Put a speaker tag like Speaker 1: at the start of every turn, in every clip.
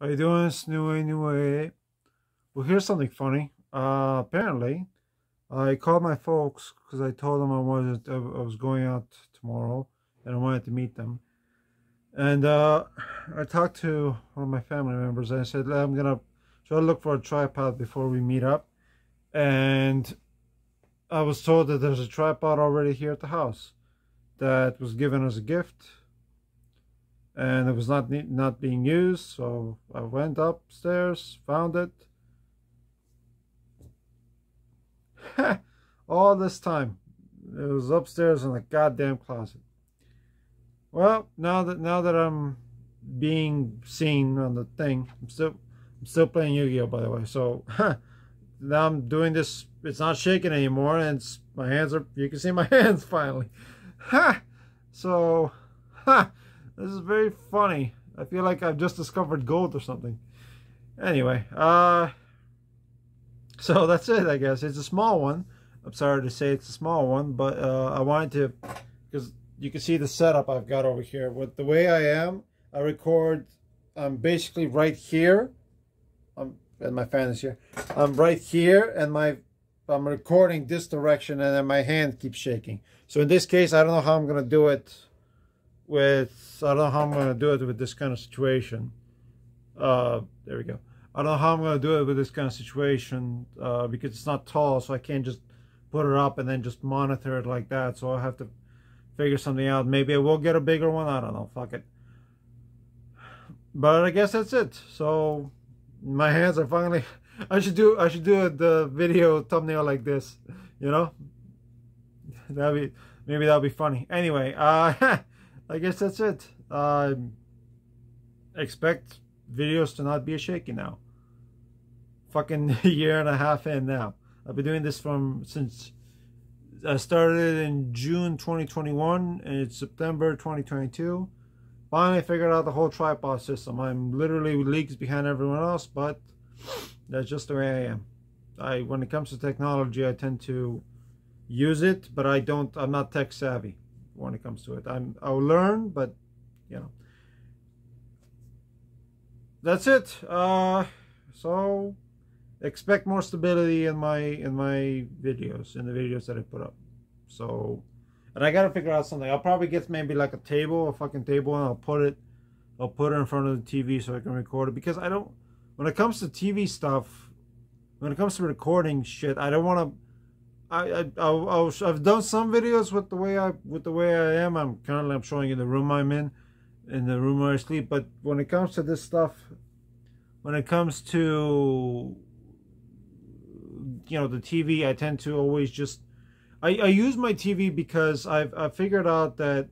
Speaker 1: How you doing? It's New Way, Well, here's something funny. Uh, apparently, I called my folks because I told them I was I was going out tomorrow and I wanted to meet them. And uh, I talked to one of my family members and I said I'm gonna try to look for a tripod before we meet up. And I was told that there's a tripod already here at the house that was given as a gift and it was not not being used so I went upstairs found it. All this time it was upstairs in the goddamn closet. Well now that now that I'm being seen on the thing I'm still I'm still playing Yu-Gi-Oh by the way. So now I'm doing this it's not shaking anymore and my hands are you can see my hands finally. Ha so ha this is very funny. I feel like I've just discovered gold or something. Anyway, uh, so that's it, I guess. It's a small one. I'm sorry to say it's a small one, but uh, I wanted to, because you can see the setup I've got over here. With the way I am, I record, I'm basically right here. I'm, and my fan is here. I'm right here, and my I'm recording this direction, and then my hand keeps shaking. So in this case, I don't know how I'm going to do it with, I don't know how I'm going to do it with this kind of situation. Uh, there we go. I don't know how I'm going to do it with this kind of situation uh, because it's not tall, so I can't just put it up and then just monitor it like that. So I have to figure something out. Maybe I will get a bigger one. I don't know. Fuck it. But I guess that's it. So my hands are finally. I should do. I should do the video thumbnail like this. You know. That'd be maybe that'll be funny. Anyway, uh, I guess that's it. Uh, expect videos to not be a shaky now. Fucking year and a half in now. I've been doing this from since I started in June 2021 and it's September 2022. Finally figured out the whole tripod system. I'm literally leagues behind everyone else, but that's just the way I am. I when it comes to technology, I tend to use it, but I don't. I'm not tech savvy when it comes to it. I'm I'll learn, but you know. That's it. Uh, so expect more stability in my in my videos in the videos that I put up. So, and I gotta figure out something. I'll probably get maybe like a table, a fucking table, and I'll put it, I'll put it in front of the TV so I can record it. Because I don't, when it comes to TV stuff, when it comes to recording shit, I don't want to I, I, I, have done some videos with the way I with the way I am. I'm currently I'm showing you the room I'm in, in the room where I sleep. But when it comes to this stuff, when it comes to you know the TV, I tend to always just I, I use my TV because I've I figured out that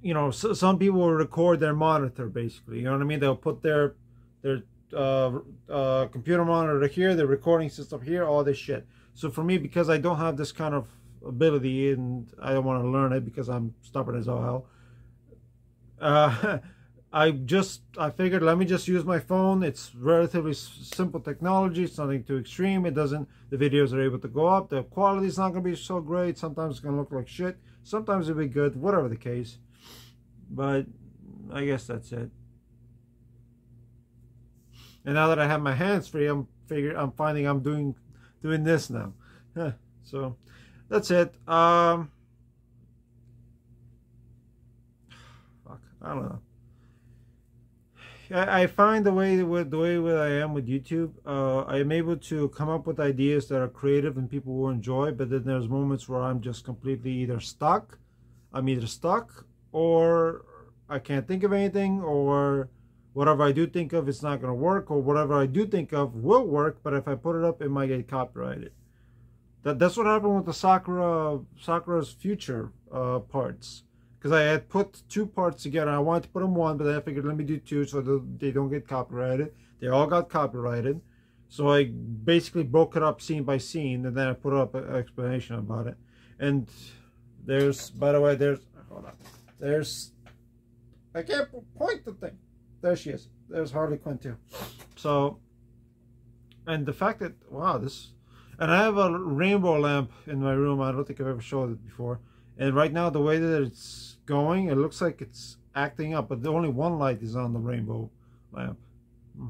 Speaker 1: you know so, some people will record their monitor basically. You know what I mean? They'll put their their uh, uh, computer monitor here, the recording system here, all this shit. So for me, because I don't have this kind of ability and I don't want to learn it because I'm stubborn as all hell, uh, I just, I figured let me just use my phone. It's relatively simple technology. It's nothing too extreme. It doesn't, the videos are able to go up. The quality is not going to be so great. Sometimes it's going to look like shit. Sometimes it'll be good, whatever the case. But I guess that's it. And now that I have my hands free, I'm figure I'm finding I'm doing doing this now. so that's it. Um, fuck, I don't know. I, I find the way with the way where I am with YouTube, uh, I am able to come up with ideas that are creative and people will enjoy. But then there's moments where I'm just completely either stuck. I'm either stuck or I can't think of anything or whatever I do think of, it's not going to work, or whatever I do think of will work, but if I put it up, it might get copyrighted. That, that's what happened with the Sakura Sakura's future uh, parts. Because I had put two parts together. I wanted to put them one, but then I figured let me do two so they don't get copyrighted. They all got copyrighted. So I basically broke it up scene by scene, and then I put up an explanation about it. And there's, by the way, there's, hold on, there's, I can't point the thing there she is. There's Harley Quinn too. So, and the fact that, wow, this, and I have a rainbow lamp in my room. I don't think I've ever showed it before. And right now, the way that it's going, it looks like it's acting up, but the only one light is on the rainbow lamp. Hmm.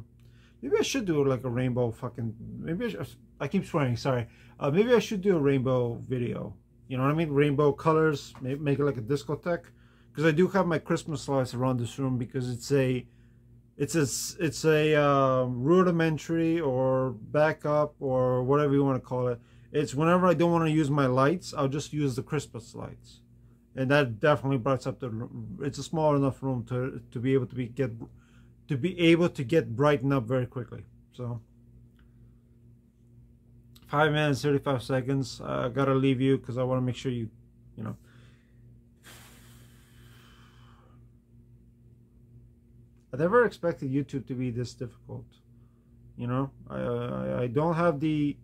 Speaker 1: Maybe I should do like a rainbow fucking. Maybe I, should, I keep swearing. Sorry. Uh, maybe I should do a rainbow video. You know what I mean? Rainbow colors. Maybe make it like a discotheque. Because I do have my Christmas lights around this room because it's a, it's a, it's a uh, rudimentary or backup or whatever you want to call it. It's whenever I don't want to use my lights, I'll just use the Christmas lights, and that definitely brights up the. It's a small enough room to to be able to be get to be able to get brightened up very quickly. So. Five minutes, 35 seconds. I gotta leave you because I want to make sure you, you know. I never expected YouTube to be this difficult. You know, I, I, I don't have the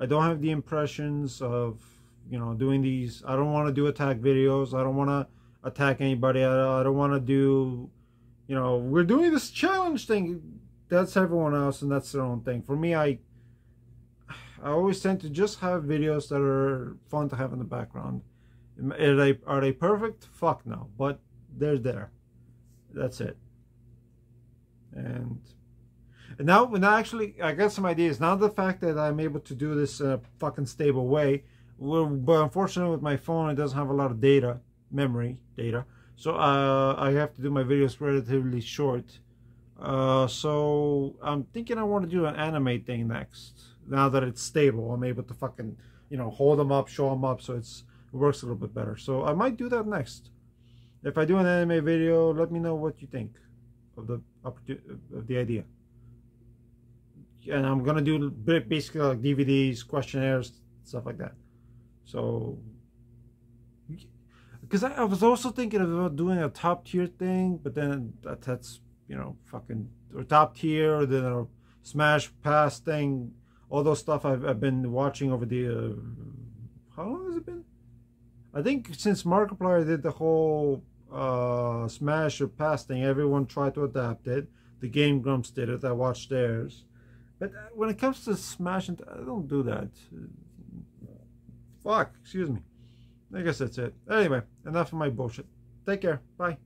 Speaker 1: I don't have the impressions of you know doing these. I don't want to do attack videos. I don't want to attack anybody. I, I don't want to do you know we're doing this challenge thing. That's everyone else and that's their own thing. For me, I I always tend to just have videos that are fun to have in the background. Are they, are they perfect? Fuck no. But they're there. That's it. And, and now, now actually, I got some ideas. Now the fact that I'm able to do this in a fucking stable way, but unfortunately with my phone, it doesn't have a lot of data, memory data. So uh, I have to do my videos relatively short. Uh, so I'm thinking I want to do an anime thing next now that it's stable, I'm able to fucking, you know, hold them up, show them up, so it's it works a little bit better. So I might do that next. If I do an anime video, let me know what you think of the of the idea. And I'm gonna do basically like DVDs, questionnaires, stuff like that. So, because I, I, was also thinking about doing a top tier thing, but then that, that's you know fucking or top tier, or then a Smash Pass thing all those stuff I've, I've been watching over the uh, how long has it been I think since Markiplier did the whole uh, Smash or Pass thing everyone tried to adapt it. The Game Grumps did it. I watched theirs. But uh, when it comes to Smash and I don't do that. Fuck excuse me. I guess that's it. Anyway enough of my bullshit. Take care. Bye